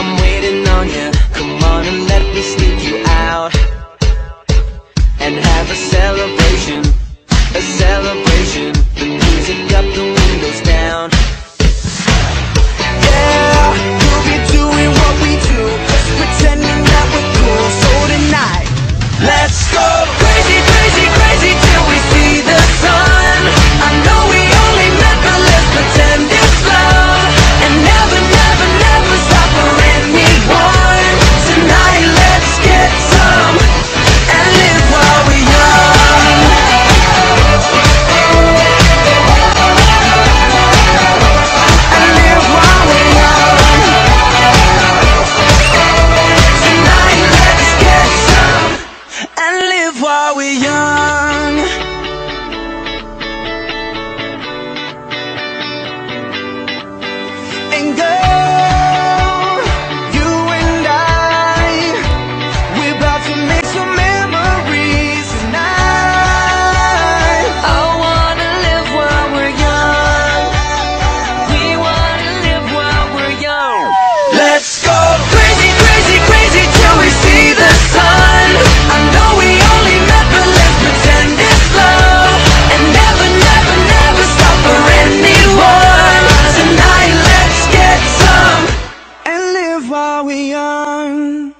I'm waiting on you Come on and let me sneak you out. And have a celebration. A celebration. young